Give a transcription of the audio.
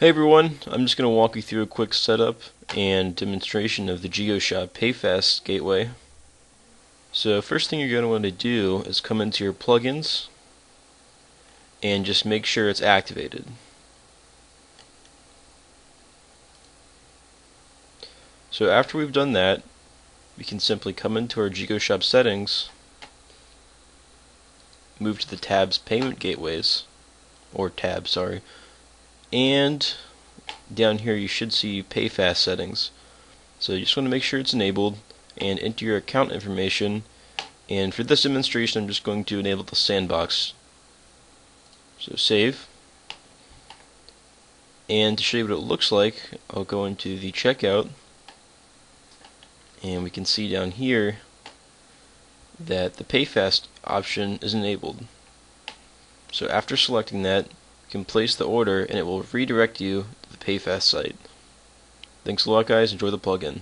Hey everyone, I'm just going to walk you through a quick setup and demonstration of the Jigoshop PayFast gateway. So first thing you're going to want to do is come into your plugins and just make sure it's activated. So after we've done that, we can simply come into our Jigoshop settings, move to the tabs Payment Gateways, or tab, sorry, and down here you should see PayFast settings. So you just want to make sure it's enabled and enter your account information and for this demonstration I'm just going to enable the sandbox. So save and to show you what it looks like I'll go into the checkout and we can see down here that the PayFast option is enabled. So after selecting that can place the order and it will redirect you to the PayFast site. Thanks a lot guys, enjoy the plugin.